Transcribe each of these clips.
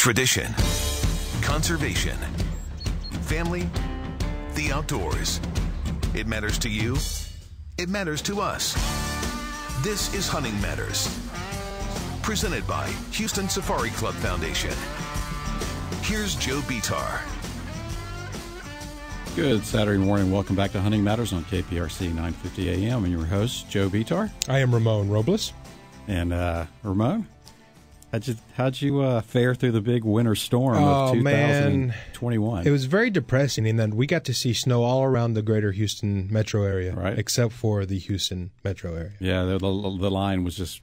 tradition, conservation, family, the outdoors. It matters to you. It matters to us. This is Hunting Matters. Presented by Houston Safari Club Foundation. Here's Joe Betar. Good Saturday morning. Welcome back to Hunting Matters on KPRC 950 AM. And your host, Joe Betar. I am Ramon Robles. And uh, Ramon, how'd you how'd you uh, fare through the big winter storm Oh, of man. 2021? It was very depressing, and then we got to see snow all around the greater Houston metro area, Right. except for the Houston metro area. yeah, the, the the line was just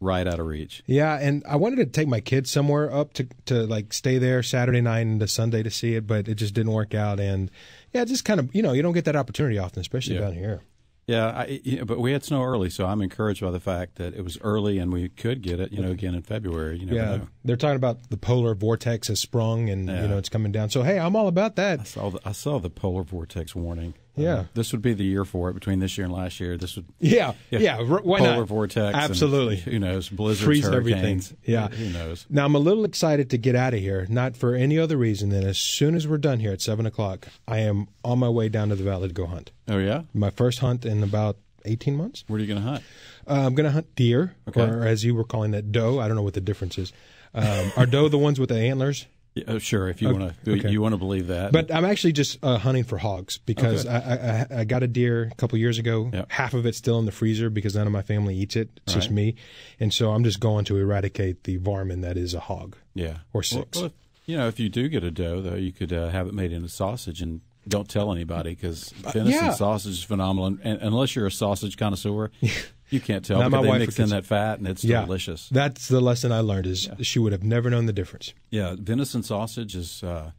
right out of reach. Yeah, and I wanted to take my kids somewhere up to to like stay there Saturday night and the Sunday to see it, but it just didn't work out. And yeah, just kind of you know you don't get that opportunity often, especially Yeah. down here. Yeah, I, you know, but we had snow early, so I'm encouraged by the fact that it was early and we could get it. You know, again in February. You never Yeah, know. they're talking about the polar vortex has sprung, and Yeah. you know it's coming down. So hey, I'm all about I that. saw the, I saw the polar vortex warning. Yeah. Uh, this would be the year for it. Between this year and last year, this would Yeah, yeah. r- why polar not? vortex. and Absolutely. who knows? Blizzards, Freeze everything. Yeah. Who knows? Now I'm a little excited to get out of here, not for any other reason than as soon as we're done here at seven o'clock, I am on my way down to the valley to go hunt. Oh yeah. My first hunt in about eighteen months. Where are you going to hunt? Uh, I'm going to hunt deer, Okay. or as you were calling that, doe. I don't know what the difference is. Um, are doe the ones with the antlers? Yeah, oh, sure, if you want to, okay. you want to believe that. But I'm actually just uh, hunting for hogs because Okay. I, I, I got a deer a couple years ago. Yep. Half of it's still in the freezer because none of my family eats it. It's just Right. me, and so I'm just going to eradicate the varmint that is a hog. yeah, or Well- six. Well, if, you know, if you do get a doe, though, you could uh, have it made into sausage and don't tell anybody because venison Uh, yeah. sausage is phenomenal. And unless you're a sausage connoisseur, you can't tell Now, my wife mix in that fat and it's Yeah, delicious. That's the lesson I learned is she would have never known the difference. Yeah, venison sausage is. Uh,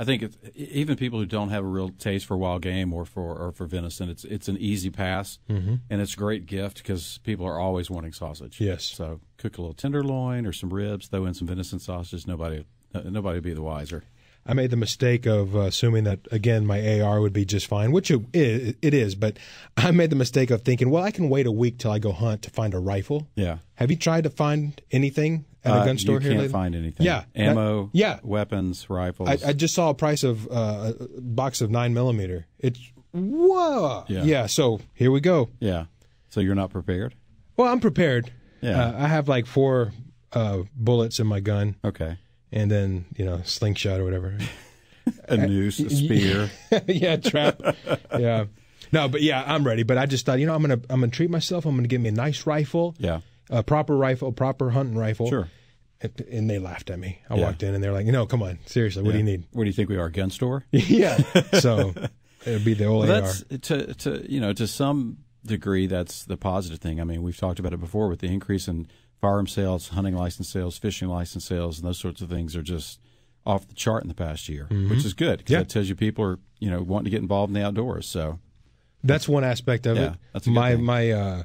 I think it, even people who don't have a real taste for wild game or for or for venison, it's it's an easy pass, mm-hmm. and it's a great gift because people are always wanting sausage. Yes. So cook a little tenderloin or some ribs, throw in some venison sausage. Nobody uh, nobody would be the wiser. I made the mistake of uh, assuming that again my AR would be just fine, which it is, it is. But I made the mistake of thinking, well, I can wait a week till I go hunt to find a rifle. Yeah. Have you tried to find anything at a Uh, gun store you here? can't lately? find anything. Yeah, that- ammo. yeah. weapons, rifles. I, I just saw a price of uh, a box of nine millimeter. It's whoa. Yeah. So here we go. yeah. So you're not prepared. Well, I'm prepared. Yeah. Uh, I have like four uh, bullets in my gun, Okay. And then you know slingshot or whatever. A noose, a spear. yeah, trap. yeah. No, but yeah, I'm ready. But I just thought, you know, I'm gonna I'm gonna treat myself. I'm gonna get me a nice rifle. Yeah. A proper rifle, proper hunting rifle. Sure. And, they laughed at me. I Yeah. walked in and they're like, no, come on, seriously, what do you need? What do you think we are? Gun store? yeah. So it'd be the old Well, AR. that's to to you know to some degree that's the positive thing. I mean, we've talked about it before with the increase in firearm sales, hunting license sales, fishing license sales, and those sorts of things are just off the chart in the past year, which is good because Mm-hmm. Yeah. that tells you people are you know wanting to get involved in the outdoors. So That's one aspect of Yeah, it. that's a good my thing. my uh,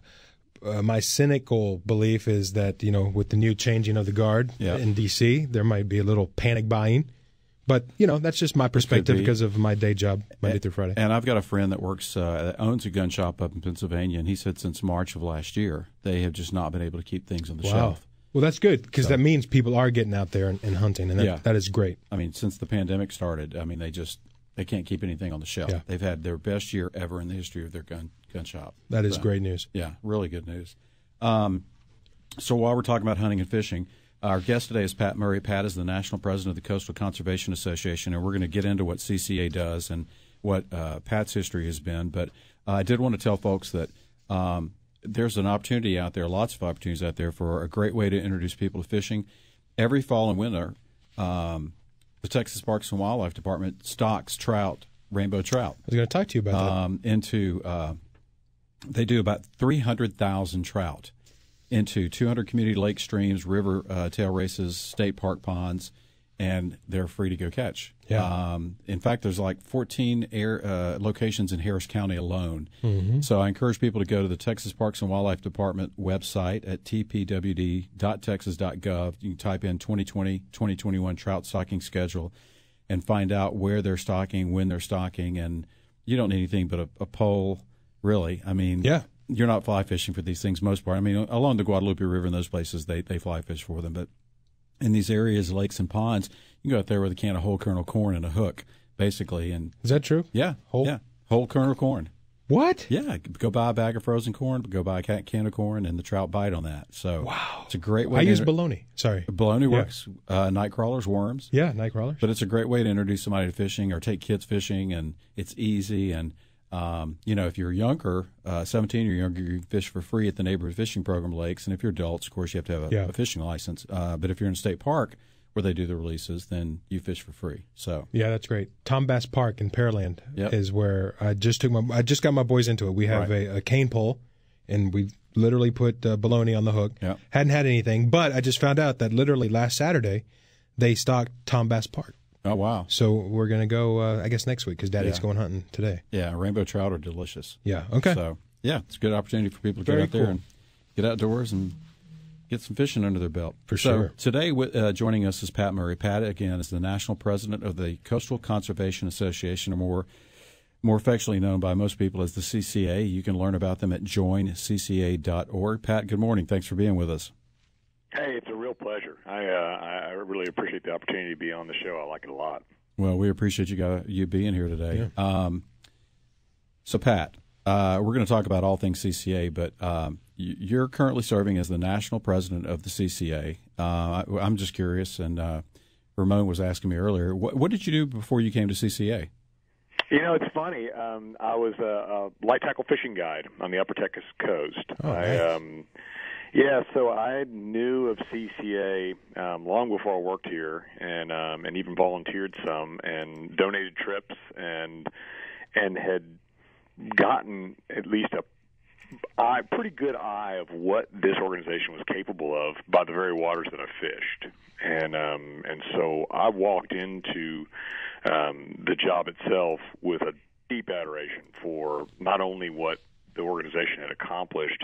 uh, my cynical belief is that you know with the new changing of the guard Yeah. in D.C., there might be a little panic buying. But you know that's just my perspective be. because of my day job Monday through Friday. And I've got a friend that works uh, that owns a gun shop up in Pennsylvania, and he said since March of last year they have just not been able to keep things on the Wow. shelf. Well, that's good because that means people are getting out there and, and hunting, and that, Yeah. that is great. I mean, since the pandemic started, I mean they just they can't keep anything on the shelf. Yeah. They've had their best year ever in the history of their gun gun shop. That is So- great news. Yeah, really good news. Um, so while we're talking about hunting and fishing, our guest today is Pat Murray. Pat is the national president of the Coastal Conservation Association, and we're going to get into what CCA does and what uh, Pat's history has been. But uh, I did want to tell folks that um, there's an opportunity out there, lots of opportunities out there for a great way to introduce people to fishing. Every fall and winter, um, the Texas Parks and Wildlife Department stocks trout, rainbow trout I was going to talk to you about that. um, into uh, they do about 300,000 trout into 200 community lake streams, river uh, tail races, state park ponds, and they're free to go catch. Yeah. Um, in fact, there's like 14 air uh, locations in Harris County alone. Mm-hmm. So I encourage people to go to the Texas Parks and Wildlife Department website at tpwd.texas.gov. You can type in 2020 2021 trout stocking schedule and find out where they're stocking, when they're stocking, and you don't need anything but a, a pole, really. I mean, Yeah. You're not fly fishing for these things most part. I mean, along the Guadalupe River and those places, they, they fly fish for them, but in these areas, lakes and ponds, you can go out there with a can of whole kernel corn and a hook, basically, and Is that true? yeah, Whole- yeah, whole kernel corn. What? Yeah, go buy a bag of frozen corn, go buy a can of corn, and the trout bite on that. So wow, it's a great way. I to use inter- bologna. Sorry. bologna Yeah. works. Uh, night crawlers, worms. Yeah, night crawlers. But it's a great way to introduce somebody to fishing or take kids fishing, and it's easy. And um, you know, if you're younger, uh, 17 or younger, you can fish for free at the neighborhood fishing program lakes. And if you're adults, of course, you have to have a, Yeah. a fishing license. Uh, but if you're in a state park where they do the releases, then you fish for free. So Yeah, that's great. Tom Bass Park in Pearland Yep. is where I just took my. I just got my boys into it. We have Right. a, a cane pole, and we literally put uh, bologna on the hook. Yep. Hadn't had anything, but I just found out that literally last Saturday, they stocked Tom Bass Park. Oh wow, So we're gonna go. Uh, I guess next week because Daddy's Yeah. going hunting today. yeah, rainbow trout are delicious. Yeah. Okay. So yeah, it's a good opportunity for people to Very get out there and get outdoors and get some fishing under their belt. For so sure. Today, uh, joining us is Pat Murray. Pat again is the national president of the Coastal Conservation Association, or more more affectionately known by most people as the CCA. You can learn about them at joincca.org. Pat, good morning. Thanks for being with us. Hey, it's a real pleasure. I uh, I really appreciate the opportunity to be on the show. I like it a lot. Well, we appreciate you guys, you being here today. Um, so, Pat, uh, we're going to talk about all things CCA, but um, you're currently serving as the national president of the CCA. Uh, I, I'm just curious, and uh, Ramon was asking me earlier, what, what did you do before you came to CCA? You know, it's funny. Um, I was a, a light tackle fishing guide on the Upper Texas coast. Oh, I, um, yeah, so I knew of CCA um, long before I worked here, and um, and even volunteered some, and donated trips, and and had gotten at least a eye, pretty good eye of what this organization was capable of by the very waters that I fished, and um, and so I walked into um, the job itself with a deep adoration for not only what the organization had accomplished,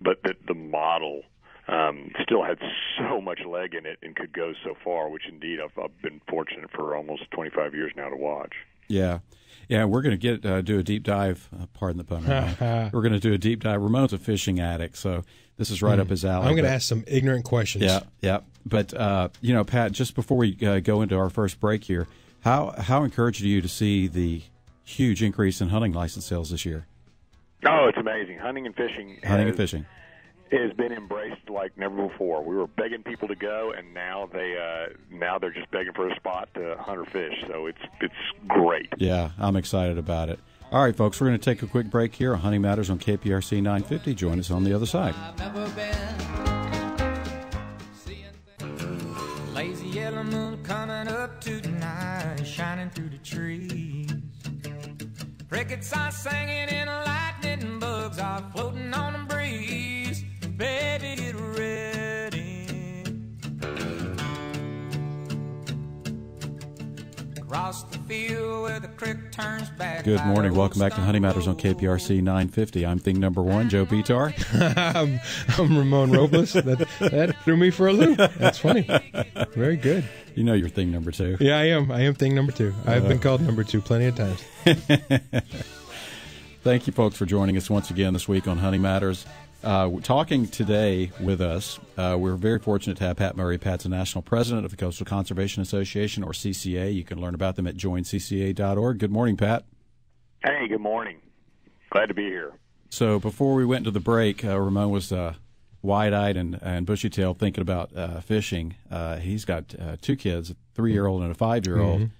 but that the model um, still had so much leg in it and could go so far, which indeed I've, I've been fortunate for almost 25 years now to watch. Yeah. Yeah, we're going to get uh, do a deep dive. Uh, pardon the pun. Ramon. we're going to do a deep dive. Ramon's a fishing addict, so this is right up his alley. I'm going to ask some ignorant questions. Yeah, yeah. But uh, you know, Pat, just before we uh, go into our first break here, how how encouraged are you to see the huge increase in hunting license sales this year? Oh, it's amazing! Hunting and fishing. Hunting and has- fishing. has been embraced like never before. We were begging people to go, and now they uh, now they're just begging for a spot to hunt or fish. So it's it's great. Yeah, I'm excited about it. All right, folks, we're going to take a quick break here on Hunting Matters on KPRC 950. Join us on the other side. I've never been. Lazy yellow moon coming up tonight, shining through the trees. Crickets are singing and lightning bugs are floating on the breeze. Baby, get ready. Good morning. the Welcome back to Hunting Matters on. KPRC 950. I'm thing number one, Joe Betar. I'm, I'm Ramon Robles. That, that threw me for a loop. That's funny. Very good. You know your thing number two. Yeah, I am. I am thing number two. I've been uh. called number two plenty of times. Thank you, folks, for joining us once again this week on Hunting Matters. Uh, talking today with us, uh, we're very fortunate to have Pat Murray. Pat's the national president of the Coastal Conservation Association, or CCA. You can learn about them at joincca.org. Good morning, Pat. Hey, good morning. Glad to be here. So before we went to the break, uh, Ramon was uh, wide-eyed and, and bushy-tailed thinking about uh, fishing. Uh, he's got uh, two kids, a three-year-old and a five-year-old,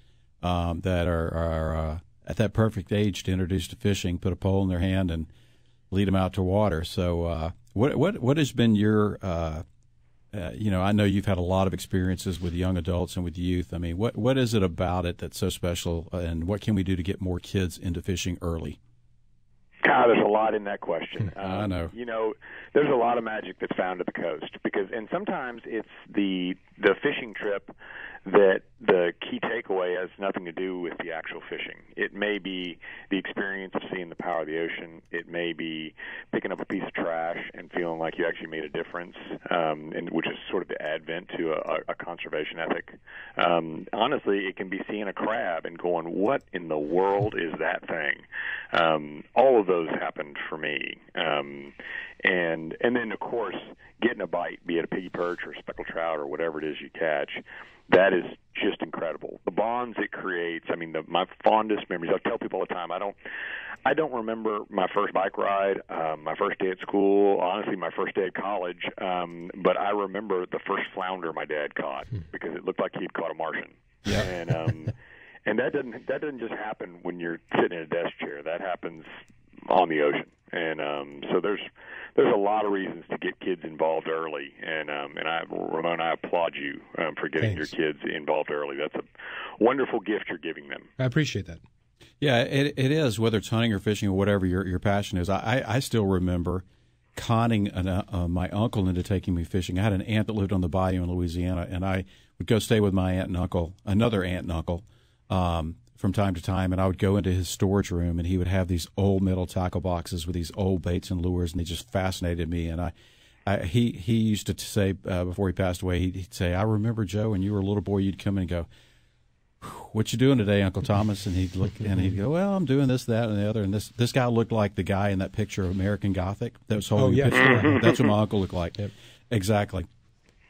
um, that are, are uh, at that perfect age to introduce to fishing. Put a pole in their hand and lead them out to water. So, uh, what what what has been your uh, uh, you know, I know you've had a lot of experiences with young adults and with youth. I mean, what what is it about it that's so special, and what can we do to get more kids into fishing early? God, there's a lot in that question. Um, I know. You know, there's a lot of magic that's found at the coast because, and sometimes it's the the fishing trip that the key takeaway has nothing to do with the actual fishing. It may be the experience of seeing the power of the ocean. It may be picking up a piece of trash and feeling like you actually made a difference, um, and which is sort of the advent to a, a conservation ethic. Um, honestly, it can be seeing a crab and going, "What in the world is that thing?" Um, all of those happened for me, um, and and then of course getting a bite, be it a piggy perch or a speckled trout or whatever it is you catch, that is just incredible. The bonds it creates. I mean, the, my fondest memories. I tell people all the time. I don't. I don't remember my first bike ride, um, my first day at school, honestly, my first day at college. Um, but I remember the first flounder my dad caught because it looked like he'd caught a Martian. Yeah. And um, and that doesn't that doesn't just happen when you're sitting in a desk chair. That happens on the ocean. And um, so there's there's a lot of reasons to get kids involved early, and um, and I, Ramon, I applaud you um, for getting Thanks. your kids involved early. That's a wonderful gift you're giving them. I appreciate that. Yeah, it, it is whether it's hunting or fishing or whatever your your passion is. I I still remember conning an, uh, uh, my uncle into taking me fishing. I had an aunt that lived on the bayou in Louisiana, and I would go stay with my aunt and uncle, another aunt and uncle, um, from time to time, and I would go into his storage room, and he would have these old metal tackle boxes with these old baits and lures, and they just fascinated me. And I, I he he used to say uh, before he passed away, he'd, he'd say, "I remember Joe, when you were a little boy, you'd come in and go." what you doing today, Uncle Thomas? And he'd look and he'd go, well, I'm doing this, that, and the other. And this this guy looked like the guy in that picture of American Gothic that was holding Oh, yeah, a picture. That's what my uncle looked like. Yep. Exactly.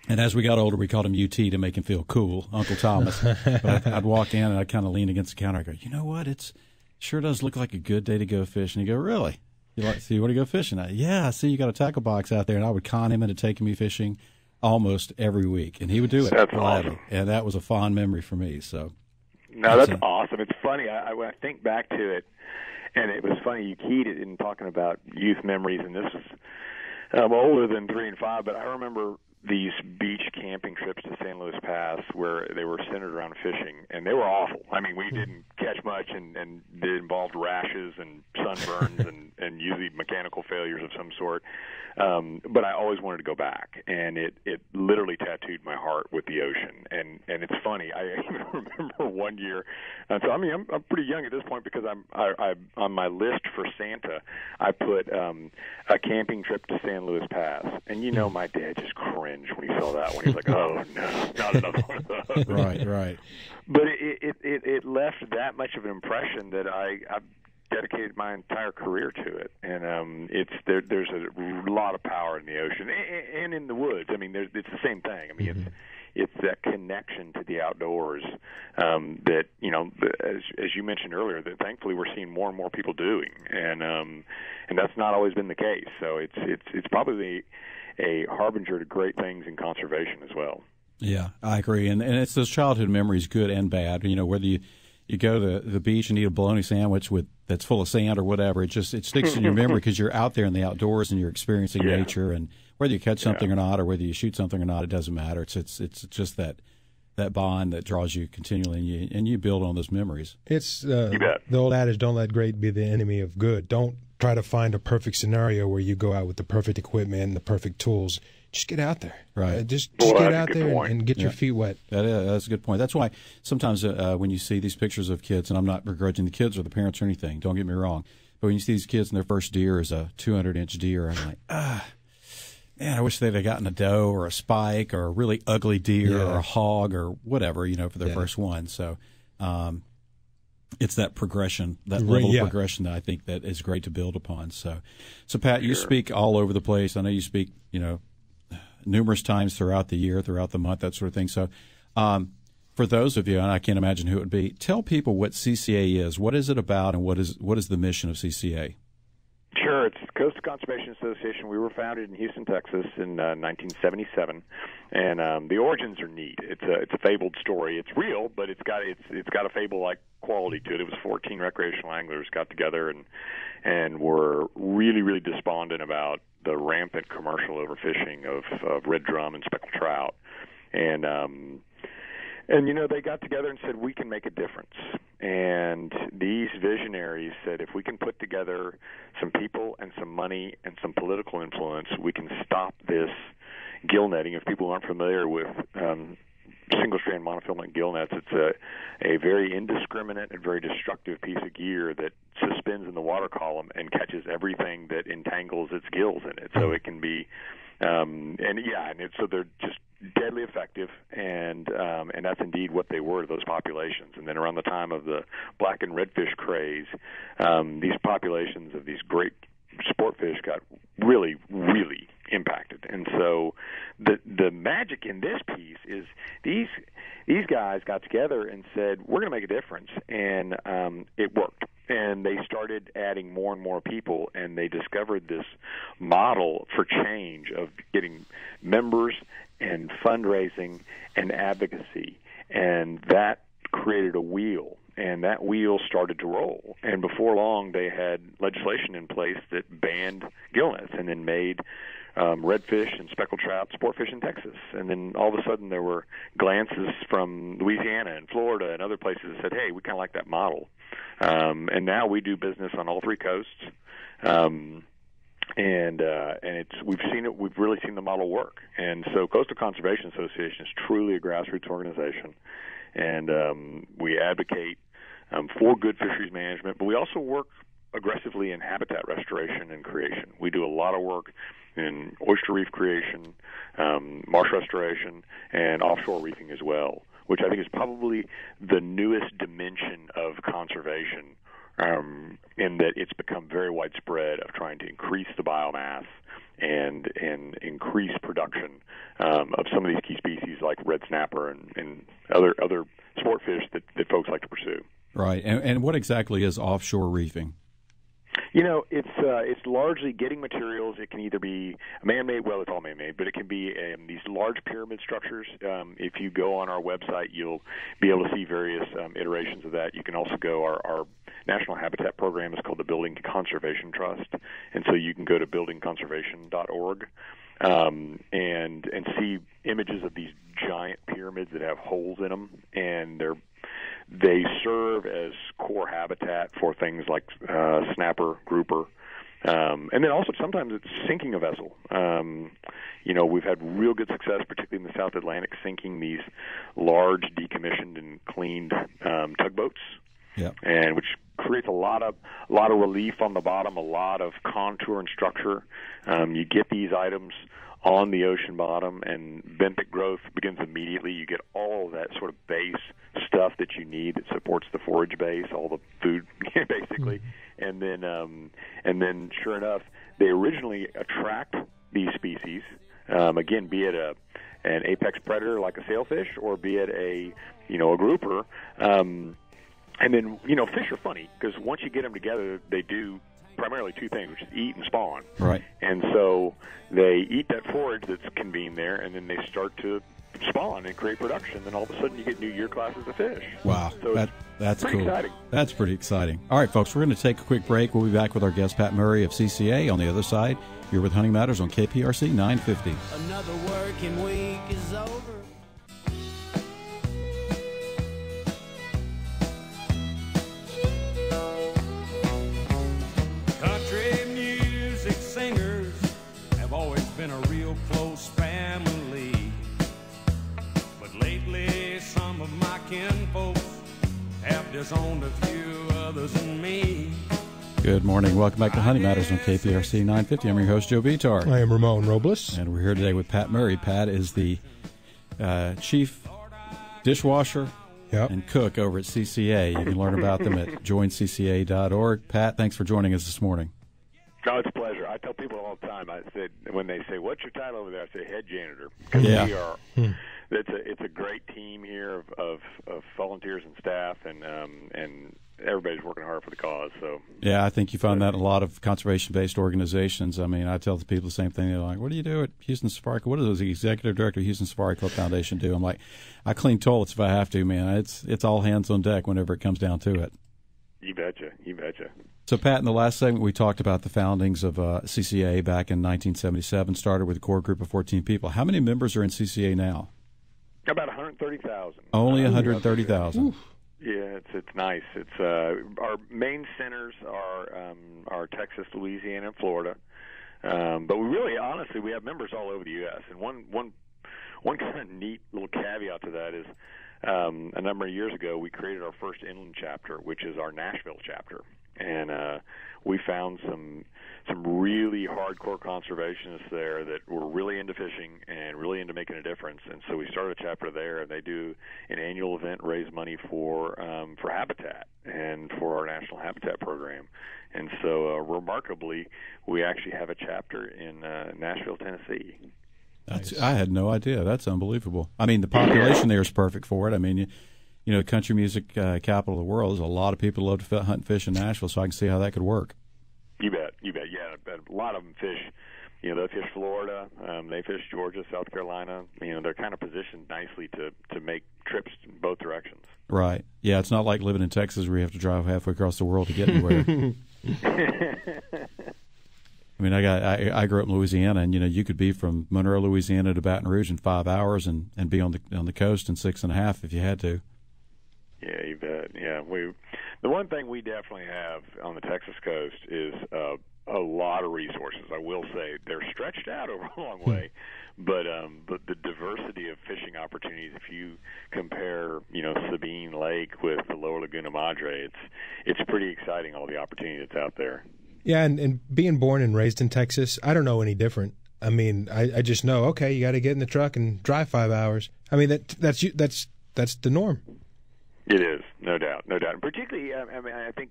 And as we got older, we called him UT to make him feel cool, Uncle Thomas. but I'd, walk in and I'd kind of lean against the counter. I go, you know what? It's sure does look like a good day to go fishing. He'd go, really? You like? So you want to go fishing? I, yeah. I see you got a tackle box out there, and I would con him into taking me fishing almost every week, and he would do it That's awesome. And that was a fond memory for me. So. No, that's That's awesome. It's funny. I, I, when I think back to it, and it was funny. You keyed it in talking about youth memories, and this is I'm older than three and five. But I remember these beach camping trips to San Luis Pass where they were centered around fishing, and they were awful. I mean, we didn't catch much, and and it involved rashes and sunburns and and usually mechanical failures of some sort. Um, but I always wanted to go back, and it it literally tattooed my heart with the ocean. And and it's funny. I even remember one year. Uh, so I mean, I'm I'm pretty young at this point because I'm I, I on my list for Santa. I put um, a camping trip to San Luis Pass, and you know my dad just cringed when he saw that one. He's like, "Oh no, not another one of those." right, right. But it, it it it left that much of an impression that I I've dedicated my entire career to it, and um, it's there. There's a lot of power in the ocean and, and in the woods. I mean, there's it's the same thing. I mean, it's it's that connection to the outdoors um, that you know, as as you mentioned earlier, that thankfully we're seeing more and more people doing, and um, and that's not always been the case. So it's it's it's probably a harbinger to great things in conservation as well. Yeah, I agree. And and it's those childhood memories, good and bad. You know, whether you you go to the beach and eat a bologna sandwich with that's full of sand or whatever, it just it sticks in your memory because you're out there in the outdoors and you're experiencing Yeah. nature. And whether you catch something or not, or whether you shoot something or not, it doesn't matter. It's it's it's just that that bond that draws you continually, and you and you build on those memories. It's uh, You bet. the old adage: "Don't let great be the enemy of good." Don't try to find a perfect scenario where you go out with the perfect equipment and the perfect tools. Just get out there, Right. Uh, just Boy, just get out there and, point. and get your feet wet. That is, that's a good point. That's why sometimes uh, when you see these pictures of kids, and I'm not begrudging the kids or the parents or anything, don't get me wrong, but when you see these kids and their first deer is a 200 inch deer, I'm like, ah, man, I wish they'd have gotten a doe or a spike or a really ugly deer Yeah. or a hog or whatever, you know, for their Yeah. first one. So, um, it's that progression, that Right, level yeah. of progression that I think that is great to build upon. So, so Pat, you speak all over the place. I know you speak, you know, numerous times throughout the year, throughout the month, that sort of thing. So, um, for those of you, and I can't imagine who it would be, tell people what CCA is. What is it about, and what is what is the mission of CCA? Coastal Conservation Association. We were founded in Houston, Texas, in uh, 1977, and um, the origins are neat. It's a it's a fabled story. It's real, but it's got it's it's got a fable-like quality to it. It was 14 recreational anglers got together and and were really really despondent about the rampant commercial overfishing of, of red drum and speckled trout, and um, and you know, they got together and said, we can make a difference. And these visionaries said, if we can put together some people and some money and some political influence, we can stop this gill netting. If people aren't familiar with um, single strand monofilament gill nets, it's a, a very indiscriminate and very destructive piece of gear that suspends in the water column and catches everything that entangles its gills in it. So it can be um, and yeah, and it's, so they're just deadly effective, and um, and that's indeed what they were to those populations. And then around the time of the blackened redfish craze, um, these populations of these great sport fish got really, really impacted. And so the the magic in this piece is these these guys got together and said we're going to make a difference, and um, it worked. And they started adding more and more people, and they discovered this model for change of getting members and fundraising and advocacy, and that created a wheel and that wheel started to roll. And before long, they had legislation in place that banned gill nets and then made um, redfish and speckled trout sport fish in Texas. And then all of a sudden, there were glances from Louisiana and Florida and other places that said, "Hey, we kind of like that model." Um, and now we do business on all three coasts. Um, and uh, and it's we've seen it we've really seen the model work and so coastal conservation association is truly a grassroots organization and um, we advocate um, for good fisheries management, but we also work aggressively in habitat restoration and creation. We do a lot of work in oyster reef creation, um, marsh restoration, and offshore reefing as well, which I think is probably the newest dimension of conservation. Um, in that it's become very widespread of trying to increase the biomass and and increase production um, of some of these key species like red snapper and, and other other sport fish that, that folks like to pursue. Right, and, and what exactly is offshore reefing? You know, it's uh, it's largely getting materials. It can either be man-made, well, it's all man-made, but it can be um, these large pyramid structures. Um, if you go on our website, you'll be able to see various um, iterations of that. You can also go our, our national habitat program is called the Building Conservation Trust, and so you can go to buildingconservation.org um, and and see images of these giant pyramids that have holes in them, and they're they serve as core habitat for things like uh, snapper, grouper, um, and then also sometimes it's sinking a vessel. Um, you know, we've had real good success, particularly in the South Atlantic, sinking these large decommissioned and cleaned um, tugboats. Yeah. And which creates a lot of a lot of relief on the bottom, a lot of contour and structure. Um, you get these items on the ocean bottom, and benthic growth begins immediately. You get all of that sort of base stuff that you need that supports the forage base, all the food basically, mm-hmm. and then um, and then sure enough, they originally attract these species. Um, again, be it a an apex predator like a sailfish, or be it a you know a grouper. Um, and then you know fish are funny because once you get them together, they do primarily two things, which is eat and spawn. Right. And so they eat that forage that's convened there, and then they start to spawn and create production. Then all of a sudden, you get new year classes of fish. Wow, so that, that's pretty cool. Exciting. That's pretty exciting. All right, folks, we're going to take a quick break. We'll be back with our guest Pat Murray of CCA on the other side. You're with Hunting Matters on KPRC 950. Another working week is disowned a few others than me. Good morning. Welcome back to Hunting Matters on KPRC 950. I'm your host, Joe Betar. I am Ramon Robles. And we're here today with Pat Murray. Pat is the uh, chief dishwasher Yep. and cook over at CCA. You can learn about them at joincca.org. Pat, thanks for joining us this morning. No, it's a pleasure. I tell people all the time. I said when they say, "What's your title over there?" I say, "Head janitor." Yeah. we are. It's a it's a great team here of, of, of volunteers and staff, and um, and everybody's working hard for the cause. So Yeah, I think you find that in a lot of conservation-based organizations. I mean, I tell the people the same thing. They're like, "What do you do at Houston Safari? Club? What does the executive director of Houston Safari Club Foundation do?" I'm like, "I clean toilets if I have to, man. It's it's all hands on deck whenever it comes down to it." You betcha, you betcha. So, Pat, in the last segment, we talked about the foundings of uh, CCA back in 1977. Started with a core group of 14 people. How many members are in CCA now? About 130,000. Only Uh, 130,000. Yeah, it's it's nice. It's uh, our main centers are um, are Texas, Louisiana, and Florida. Um, but we really, honestly, we have members all over the U.S. And one one one kind of neat little caveat to that is um, a number of years ago we created our first inland chapter, which is our Nashville chapter. and uh, we found some some really hardcore conservationists there that were really into fishing and really into making a difference. And so we started a chapter there, and they do an annual event, raise money for um, for habitat and for our national habitat program. And so, uh, remarkably, we actually have a chapter in uh, Nashville, Tennessee. That's, I had no idea. That's unbelievable. I mean, the population there is perfect for it. I mean, you, you know, country music uh, capital of the world. There's a lot of people love to hunt and fish in Nashville, so I can see how that could work. You bet, you bet. Yeah, bet. a lot of them fish. You know, they fish Florida, um, they fish Georgia, South Carolina. You know, they're kind of positioned nicely to to make trips in both directions. Right. Yeah, it's not like living in Texas where you have to drive halfway across the world to get anywhere. I mean, I got I, I grew up in Louisiana, and you know, you could be from Monroe, Louisiana, to Baton Rouge in five hours, and and be on the on the coast in six and a half if you had to. Yeah, you bet. Yeah, we. The one thing we definitely have on the Texas coast is uh, a lot of resources. I will say they're stretched out over a long way, but um, but the diversity of fishing opportunities. If you compare, you know, Sabine Lake with the Lower Laguna Madre, it's it's pretty exciting all the opportunity that's out there. Yeah, and, and being born and raised in Texas, I don't know any different. I mean, I, I just know okay, you got to get in the truck and drive five hours. I mean, that that's that's that's the norm. It is, no doubt, no doubt. And particularly, I mean, I think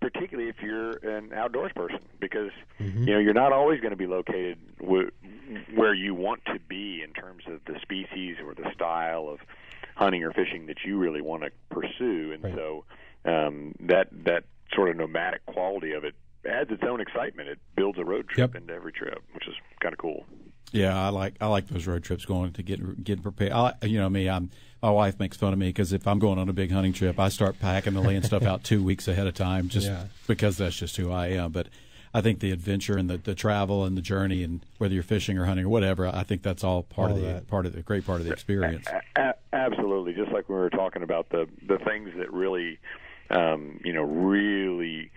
particularly if you're an outdoors person, because mm-hmm. you know you're not always going to be located w- where you want to be in terms of the species or the style of hunting or fishing that you really want to pursue, and right. so um, that that sort of nomadic quality of it adds its own excitement. It builds a road trip yep. into every trip, which is kind of cool. Yeah, I like I like those road trips going to get get prepared. I, you know me, I'm my wife makes fun of me because if I'm going on a big hunting trip, I start packing the laying stuff out two weeks ahead of time, just yeah. because that's just who I am. But I think the adventure and the, the travel and the journey and whether you're fishing or hunting or whatever, I think that's all part all of the that. part of the great part of the experience. A- a- absolutely, just like we were talking about the the things that really, um, you know, really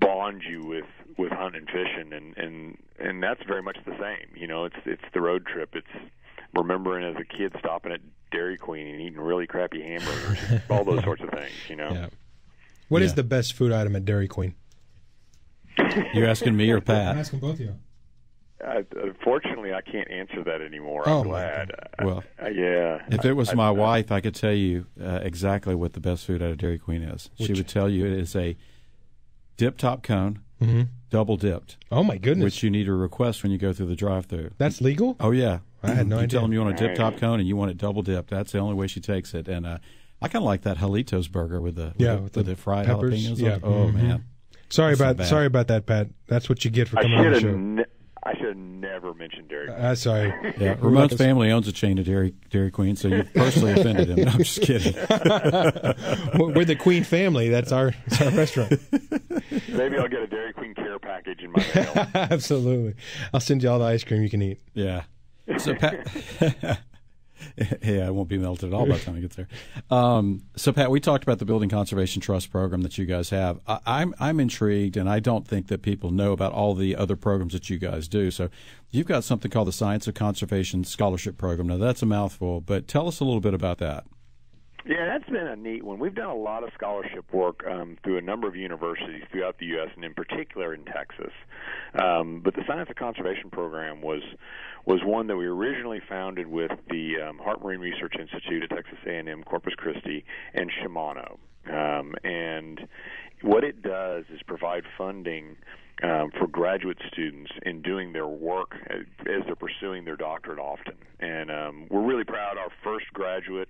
bond you with with hunting and fishing and and and that's very much the same you know it's it's the road trip it's remembering as a kid stopping at Dairy Queen and eating really crappy hamburgers, all those sorts of things, you know. Yeah. What yeah. is the best food item at Dairy Queen? you're asking me or Pat? I'm asking both of you. Uh, unfortunately, I can't answer that anymore. I'm oh, glad. well, uh, yeah. If it was I, my I, wife, I could tell you uh, exactly what the best food out of Dairy Queen is. Which? She would tell you it is a dip top cone, mm-hmm. double dipped. Oh my goodness! Which you need to request when you go through the drive-through. That's legal. Oh yeah, I had no you idea. tell them you want a dip top cone and you want it double dipped. That's the only way she takes it. And uh, I kind of like that Jalitos burger with the with yeah the, with the, the fried peppers. jalapenos. Yeah. Oh mm-hmm. man. Sorry That's about sorry about that, Pat. That's what you get for coming on the show. Ne- I should have never mentioned Dairy Queen. Uh, sorry. Yeah, Ramon's family owns a chain of Dairy Dairy Queen, so you personally offended him. No, I'm just kidding. We're the Queen family. That's our, that's our restaurant. Maybe I'll get a Dairy Queen care package in my mail. Absolutely. I'll send you all the ice cream you can eat. Yeah. So Pat, yeah, it won't be melted at all by the time it gets there. Um, so Pat, we talked about the Building Conservation Trust program that you guys have. I, I'm I'm intrigued, and I don't think that people know about all the other programs that you guys do. So you've got something called the Science of Conservation Scholarship Program. Now that's a mouthful, but tell us a little bit about that. Yeah, that's been a neat one. We've done a lot of scholarship work um, through a number of universities throughout the U.S. and in particular in Texas. Um, but the Science of Conservation program was was one that we originally founded with the um, Harte Marine Research Institute at Texas A&M Corpus Christi and Shimano. Um, and what it does is provide funding um, for graduate students in doing their work as, they're pursuing their doctorate often. And um, we're really proud. Our first graduate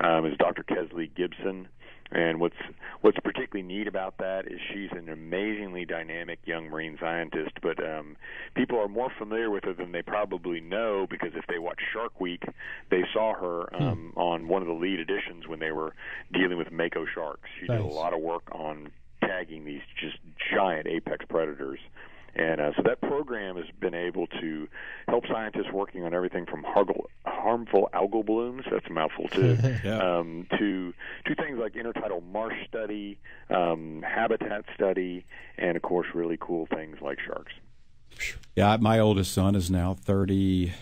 um, is Dr. Kesley Gibson. And what's what's particularly neat about that is she's an amazingly dynamic young marine scientist. But um, people are more familiar with her than they probably know because if they watch Shark Week, they saw her hmm. um, hmm. on one of the lead editions when they were dealing with mako sharks. She nice. did a lot of work on tagging these just giant apex predators. And uh, so that program has been able to help scientists working on everything from harmful algal blooms, that's a mouthful too, yeah. um, to, to things like intertidal marsh study, um, habitat study, and of course, really cool things like sharks. Yeah, my oldest son is now 30.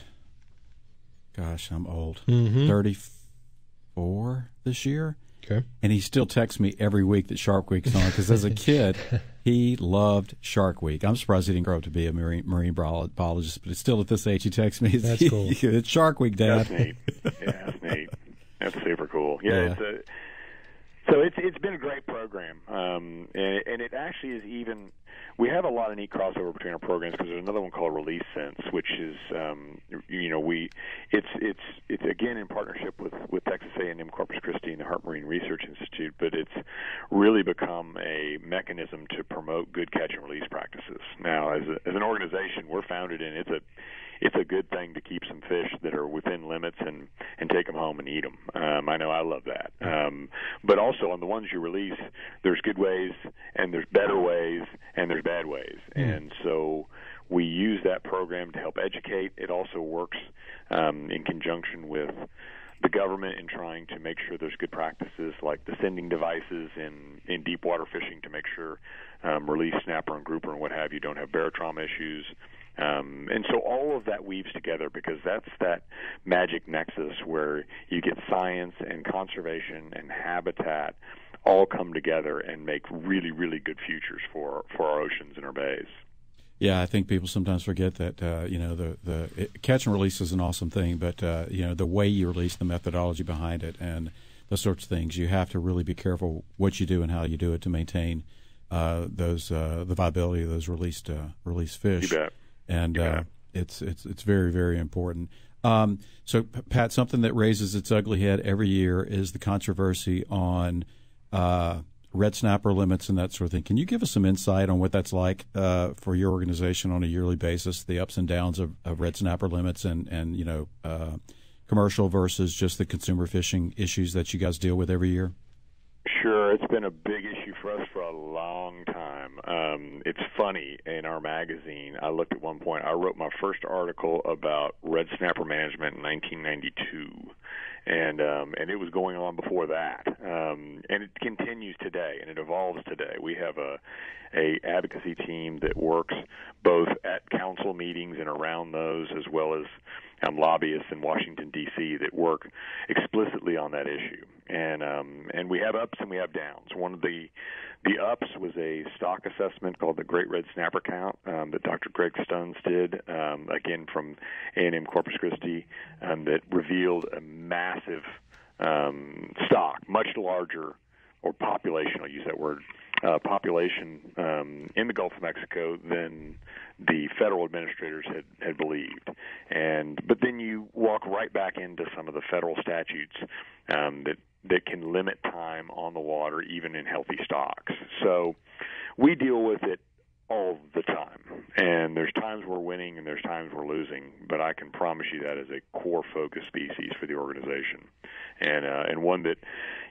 Gosh, I'm old. Mm-hmm. 34 this year. Okay. And he still texts me every week that Shark Week's on because as a kid, He loved Shark Week. I'm surprised he didn't grow up to be a marine, marine biologist, but it's still at this age he texts me. That's cool. it's Shark Week, Dad. That's neat. Yeah, that's neat. That's super cool. Yeah, Yeah. it's a, so it's it's been a great program, um, and, it, and it actually is even. We have a lot of neat crossover between our programs because there's another one called Release Sense, which is um, you know we it's it's it's again in partnership with with Texas A&M Corpus Christi and the Harte Marine Research Institute, but it's really become a mechanism to promote good catch and release practices. Now, as a, as an organization, we're founded in it's a it's a good thing to keep some fish that are within limits and and take them home and eat them. Um, I know I love that. Um, but also on the ones you release, there's good ways and there's better ways and there's bad ways, and so we use that program to help educate. It also works um, in conjunction with the government in trying to make sure there's good practices like the sending devices in in deep water fishing to make sure um, release snapper and grouper and what have you don't have barotrauma issues. Um, and so all of that weaves together because that's that magic nexus where you get science and conservation and habitat all come together and make really, really good futures for for our oceans and our bays. Yeah, I think people sometimes forget that uh, you know the the it, catch and release is an awesome thing, but uh, you know the way you release, the methodology behind it, and those sorts of things, you have to really be careful what you do and how you do it to maintain uh, those uh, the viability of those released uh, released fish. You bet. And uh, it's it's it's very very important. Um, so Pat, something that raises its ugly head every year is the controversy on uh, red snapper limits and that sort of thing. Can you give us some insight on what that's like uh, for your organization on a yearly basis, the ups and downs of, of red snapper limits and and you know uh, commercial versus just the consumer fishing issues that you guys deal with every year? Sure, it's been a big issue for us for a long time. Um, it's funny in our magazine. I looked at one point. I wrote my first article about red snapper management in 1992, and um, and it was going on before that, um, and it continues today, and it evolves today. We have a a advocacy team that works both at council meetings and around those, as well as um, lobbyists in Washington D.C. that work explicitly on that issue, and um, and we have ups and we have downs. One of the the ups was a stock assessment called the Great Red Snapper Count um, that Dr. Greg Stunz did, um, again from A&M Corpus Christi, um, that revealed a massive um, stock, much larger or population, I'll use that word, uh, population um, in the Gulf of Mexico than the federal administrators had, had believed. And but then you walk right back into some of the federal statutes um, that that can limit time on the water even in healthy stocks. So we deal with it all the time. And there's times we're winning and there's times we're losing, but I can promise you that is a core focus species for the organization. And uh, and one that,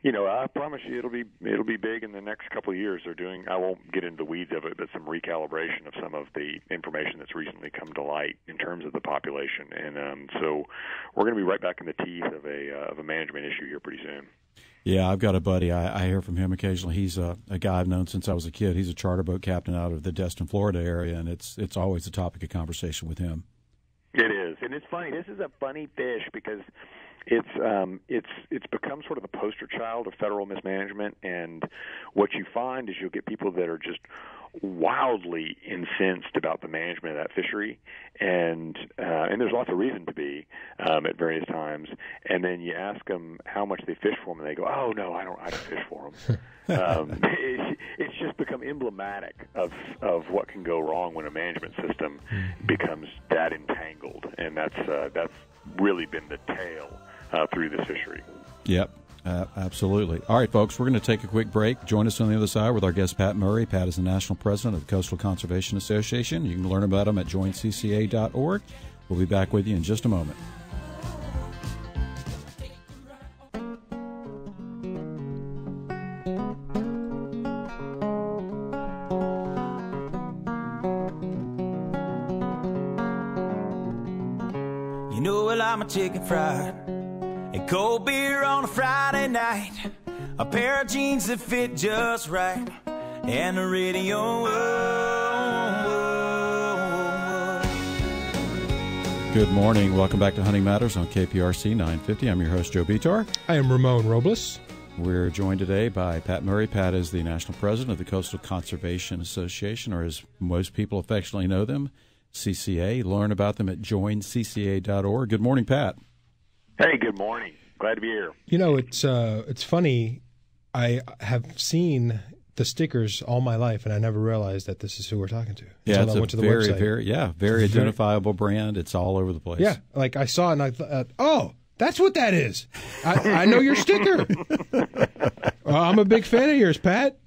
you know, I promise you it'll be it'll be big in the next couple of years. They're doing I won't get into the weeds of it, but some recalibration of some of the information that's recently come to light in terms of the population. And um, so we're going to be right back in the teeth of a uh, of a management issue here pretty soon. Yeah, I've got a buddy. I, I hear from him occasionally. He's a, a guy I've known since I was a kid. He's a charter boat captain out of the Destin, Florida area, and it's it's always a topic of conversation with him. It is, and it's funny. This is a funny fish because it's um, it's it's become sort of the poster child of federal mismanagement. And what you find is you'll get people that are just wildly incensed about the management of that fishery, and uh, and there's lots of reason to be um, at various times. And then you ask them how much they fish for them, and they go, "Oh no, I don't, I don't fish for them." um, it's, it's just become emblematic of of what can go wrong when a management system becomes that entangled, and that's uh, that's really been the tale uh, through this fishery. Yep, uh, absolutely. All right, folks, we're going to take a quick break. Join us on the other side with our guest, Pat Murray. Pat is the national president of the Coastal Conservation Association. You can learn about him at joincca.org. We'll be back with you in just a moment. That fit just right, and the radio. oh, oh, oh. Good morning. Welcome back to Hunting Matters on KPRC 950. I'm your host, Joe Betar. I am Ramon Robles. We're joined today by Pat Murray. Pat is the national president of the Coastal Conservation Association, or as most people affectionately know them, CCA. Learn about them at joincca.org. Good morning, Pat. Hey, good morning. Glad to be here. You know, it's uh, it's funny. I have seen the stickers all my life, and I never realized that this is who we're talking to. Yeah, Until it's I a went to the very, website. very, yeah, very It's very- identifiable brand. It's all over the place. Yeah, like I saw it and I thought, oh, that's what that is. I, I know your sticker. Well, I'm a big fan of yours, Pat.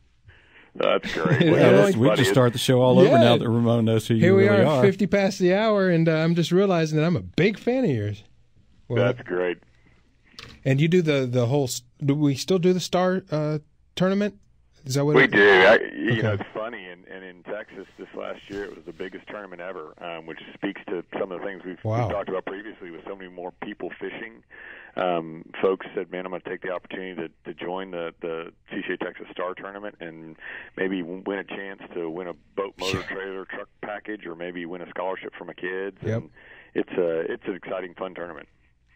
That's great. Well, Yeah, that's- we buddy, just start the show all over now that Ramon knows who you are. Here we really are, are. 50 past the hour, and uh, I'm just realizing that I'm a big fan of yours. Well, That's great. And you do the the whole. Do we still do the star uh, tournament? Is that what We it, do. I, you know, it's funny, and, and in Texas this last year, it was the biggest tournament ever, um, which speaks to some of the things we've, Wow. we've talked about previously with so many more people fishing. Um, folks said, "Man, I'm going to take the opportunity to, to join the the CCA Texas Star Tournament and maybe win a chance to win a boat, motor, trailer, truck package, or maybe win a scholarship for my kids." Yep. And it's a it's an exciting, fun tournament.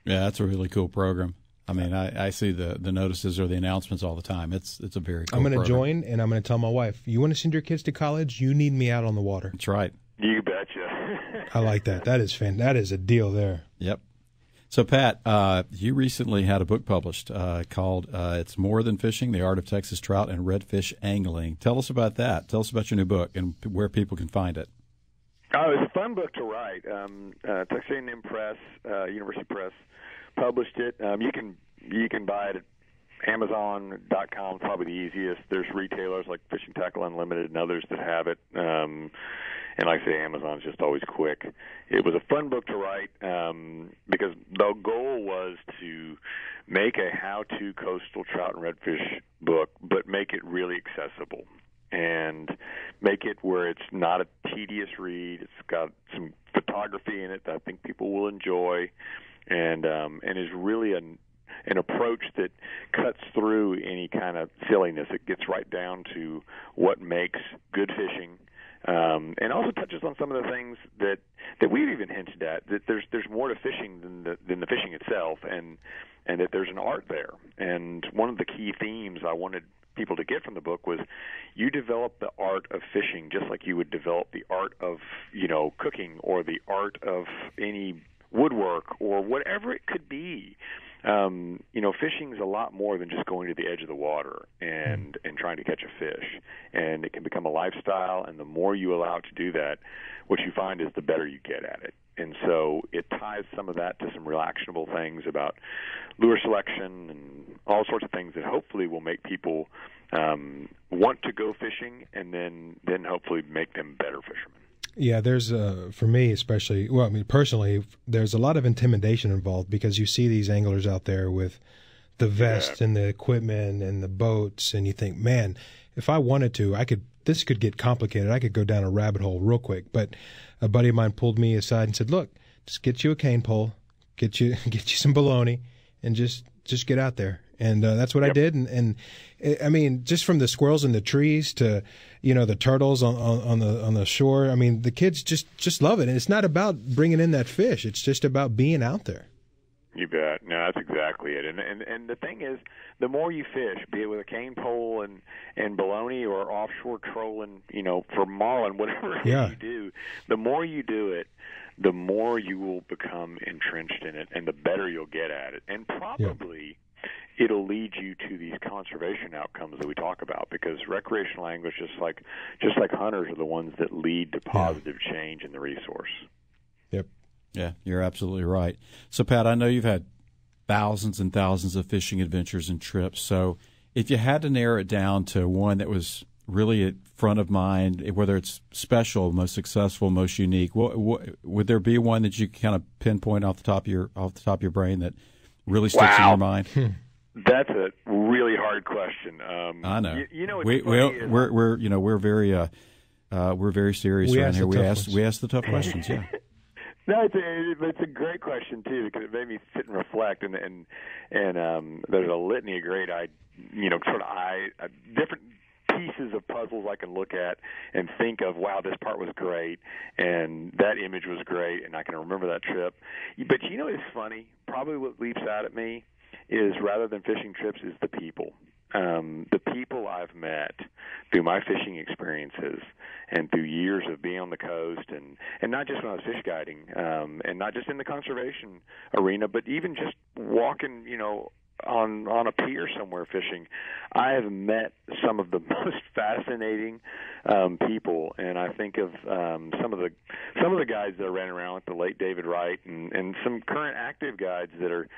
Yeah, that's a really cool program. I mean, I, I see the, the notices or the announcements all the time. It's it's a very cool I'm going to join, and I'm going to tell my wife, "You want to send your kids to college? You need me out on the water." That's right. You betcha. I like that. That is fan. That is a deal there. Yep. So, Pat, uh, you recently had a book published uh, called uh, "It's More Than Fishing: The Art of Texas Trout and Redfish Angling." Tell us about that. Tell us about your new book and where people can find it. Oh, it's a fun book to write. Um, uh, Texas Press, uh, University Press, published it. Um, you can you can buy it at Amazon.com. Probably the easiest. There's retailers like Fishing Tackle Unlimited and others that have it. Um, and like I say, Amazon's just always quick. It was a fun book to write um, because the goal was to make a how-to coastal trout and redfish book, but make it really accessible and make it where it's not a tedious read. It's got some photography in it that I think people will enjoy, and um, and is really an an approach that cuts through any kind of silliness. It gets right down to what makes good fishing. Um, and also touches on some of the things that that we've even hinted at that there's there's more to fishing than the than the fishing itself, and and that there's an art there. And one of the key themes I wanted people to get from the book was you develop the art of fishing just like you would develop the art of you know cooking or the art of any woodwork or whatever it could be um, you know, fishing's a lot more than just going to the edge of the water and and trying to catch a fish. And it can become a lifestyle. And the more you allow it to do that, what you find is the better you get at it. And so it ties some of that to some real actionable things about lure selection and all sorts of things that hopefully will make people um, want to go fishing, and then then hopefully make them better fishermen. Yeah, there's uh, for me especially. Well, I mean personally, there's a lot of intimidation involved because you see these anglers out there with the vest and the equipment and the boats, and you think, man, if I wanted to, I could. This could get complicated. I could go down a rabbit hole real quick. But a buddy of mine pulled me aside and said, "Look, just get you a cane pole, get you get you some baloney, and just just get out there." And uh, that's what I did. And, and I mean, just from the squirrels in the trees to, you know, the turtles on, on, on the on the shore. I mean, the kids just just love it. And it's not about bringing in that fish. It's just about being out there. You bet. No, that's exactly it. And and and the thing is, the more you fish, be it with a cane pole and and baloney or offshore trolling, you know, for marlin, whatever Yeah. you do, the more you do it, the more you will become entrenched in it, and the better you'll get at it, and probably. It'll lead you to these conservation outcomes that we talk about because recreational anglers, just like just like hunters, are the ones that lead to positive change in the resource. Yep. Yeah, you're absolutely right. So, Pat, I know you've had thousands and thousands of fishing adventures and trips. So, if you had to narrow it down to one that was really at front of mind, whether it's special, most successful, most unique, what, what, would there be one that you kind of pinpoint off the top of your off the top of your brain that really sticks in your mind? That's a really hard question. Um, I know. You, you know, we, funny we, is- we're we're you know we're very uh, uh, we're very serious We around here. We ask ones. we ask the tough questions. Yeah. No, it's a it's a great question too because it made me sit and reflect and and and um, there's a litany of great I you know sort of I uh, different pieces of puzzles I can look at and think of wow this part was great and that image was great and I can remember that trip. But you know it's funny. Probably what leaps out at me is rather than fishing trips is the people. um, the people I've met through my fishing experiences and through years of being on the coast and and not just when I was fish guiding um, and not just in the conservation arena, but even just walking, you know, on on a pier somewhere fishing, I have met some of the most fascinating um, people, and I think of um, some of the some of the guys that are running around, like the late David Wright, and and some current active guides that are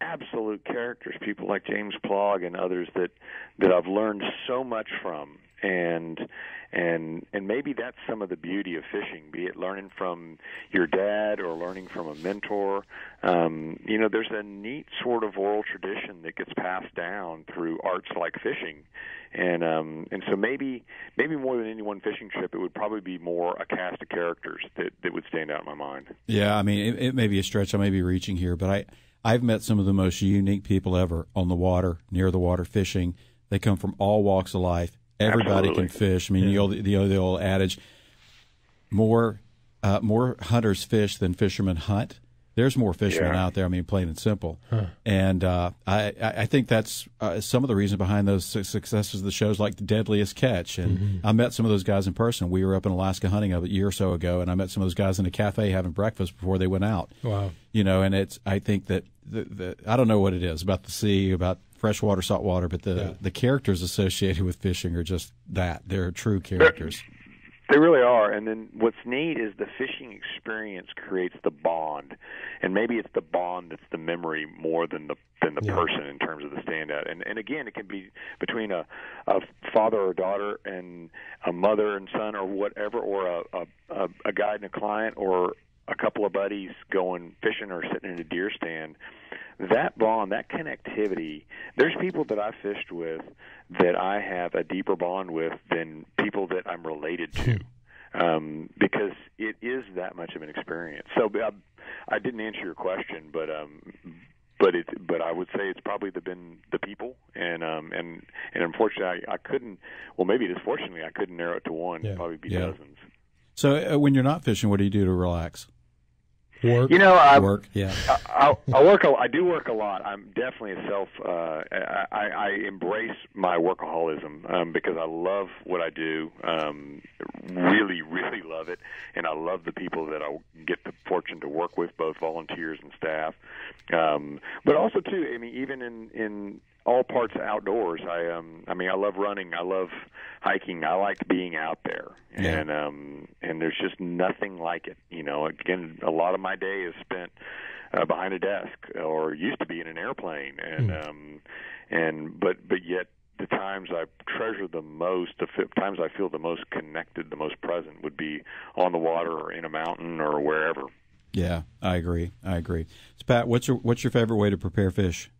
absolute characters, people like James Plaag and others that that I've learned so much from, and and and maybe that's some of the beauty of fishing be it learning from your dad or learning from a mentor. Um you know there's a neat sort of oral tradition that gets passed down through arts like fishing. And um and so maybe maybe more than any one fishing trip it would probably be more a cast of characters that that would stand out in my mind. Yeah i mean it, it may be a stretch. I may be reaching here but i i've met some of the most unique people ever on the water near the water fishing. They come from all walks of life Everybody Absolutely. can fish. I mean, yeah. the, old, the, the old adage, more uh, more hunters fish than fishermen hunt. There's more fishermen yeah. out there. I mean, plain and simple. Huh. And uh, I I think that's uh, some of the reason behind those successes of the shows like the Deadliest Catch. And mm-hmm. I met some of those guys in person. We were up in Alaska hunting a year or so ago, and I met some of those guys in a cafe having breakfast before they went out. Wow. You know, and it's I think that the, the I don't know what it is about the sea about freshwater, saltwater, but the yeah. the characters associated with fishing are just that. They're true characters. They really are. And then what's neat is the fishing experience creates the bond, and maybe it's the bond that's the memory more than the than the yeah. person in terms of the standout. And and again, it can be between a a father or daughter and a mother and son or whatever, or a a, a guide and a client, or a couple of buddies going fishing or sitting in a deer stand that bond, that connectivity, there's people that I've fished with that I have a deeper bond with than people that I'm related to. Um, because it is that much of an experience. So I, I didn't answer your question, but um, but it but I would say it's probably the been the people and um and and unfortunately I, I couldn't well maybe just fortunately I couldn't narrow it to one yeah. probably be yeah. dozens. So uh, when you're not fishing, what do you do to relax? Work. You know, I work. Yeah, I, I, I work. A, I do work a lot. I'm definitely a self. Uh, I, I embrace my workaholism um, because I love what I do. Um, really, really love it, and I love the people that I get the fortune to work with, both volunteers and staff. Um, but also, too, I mean, even in in all parts outdoors. I um I mean I love running, I love hiking, I like being out there. Yeah. And um and there's just nothing like it. You know, again a lot of my day is spent uh, behind a desk or used to be in an airplane and mm. um and but but yet the times I treasure the most, the times I feel the most connected, the most present would be on the water or in a mountain or wherever. Yeah, I agree. I agree. So Pat, what's your what's your favorite way to prepare fish?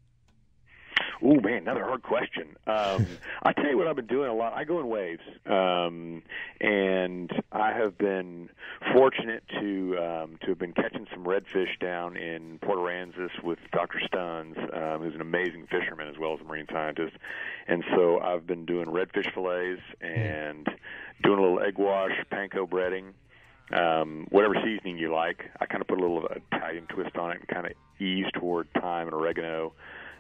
Oh man, another hard question. Um, I tell you what, I've been doing a lot. I go in waves, um, and I have been fortunate to um, to have been catching some redfish down in Port Aransas with Dr. Stunz, um, who's an amazing fisherman as well as a marine scientist. And so I've been doing redfish fillets and doing a little egg wash, panko breading um, whatever seasoning you like. I kind of put a little Italian twist on it and kind of ease toward thyme and oregano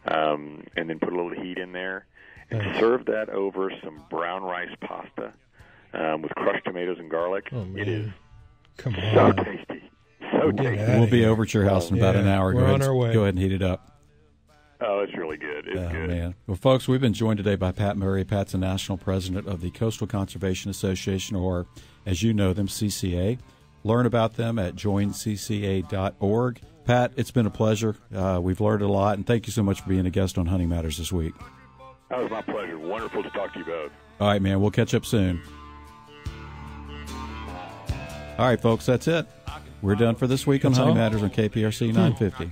um, and then put a little heat in there, and nice. serve that over some brown rice pasta um, with crushed tomatoes and garlic. Oh. It is Come on. so tasty, so tasty. We'll be over at your house in about yeah, an hour. We're go, on ahead, our way. go ahead and heat it up. Oh, it's really good. It's oh, good. Man. Well, folks, we've been joined today by Pat Murray. Pat's the national president of the Coastal Conservation Association, or as you know them, CCA. Learn about them at joincca.org. Pat, it's been a pleasure. Uh, we've learned a lot, and thank you so much for being a guest on Hunting Matters this week. That was my pleasure. Wonderful to talk to you both. All right, man. We'll catch up soon. All right, folks, that's it. We're done for this week on That's Hunting? Matters on KPRC 950.